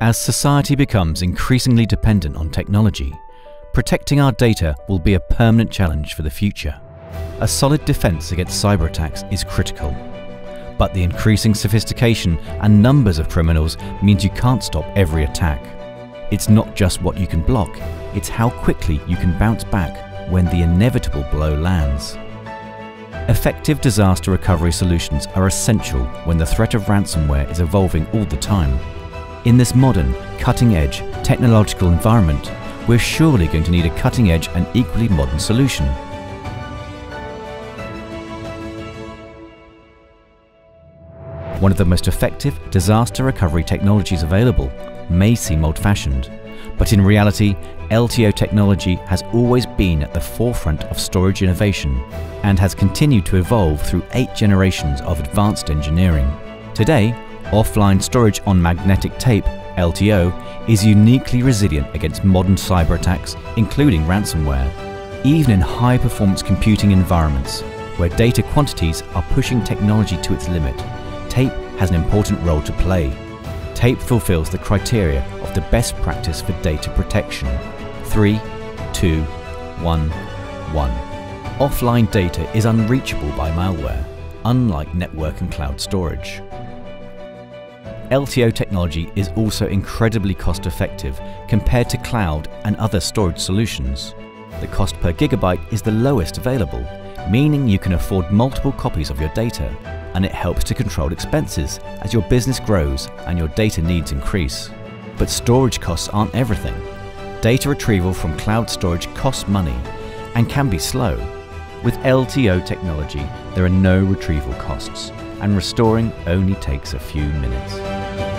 As society becomes increasingly dependent on technology, protecting our data will be a permanent challenge for the future. A solid defense against cyber attacks is critical. But the increasing sophistication and numbers of criminals means you can't stop every attack. It's not just what you can block, it's how quickly you can bounce back when the inevitable blow lands. Effective disaster recovery solutions are essential when the threat of ransomware is evolving all the time. In this modern, cutting-edge, technological environment, we're surely going to need a cutting-edge and equally modern solution. One of the most effective disaster recovery technologies available may seem old-fashioned, but in reality, LTO technology has always been at the forefront of storage innovation and has continued to evolve through eight generations of advanced engineering. Today, Offline storage on magnetic tape, LTO, is uniquely resilient against modern cyber attacks, including ransomware. Even in high-performance computing environments, where data quantities are pushing technology to its limit, tape has an important role to play. Tape fulfills the criteria of the best practice for data protection. 3, 2, 1, 1. Offline data is unreachable by malware, unlike network and cloud storage. LTO technology is also incredibly cost effective compared to cloud and other storage solutions. The cost per gigabyte is the lowest available, meaning you can afford multiple copies of your data, and it helps to control expenses as your business grows and your data needs increase. But storage costs aren't everything. Data retrieval from cloud storage costs money and can be slow. With LTO technology, there are no retrieval costs, and restoring only takes a few minutes.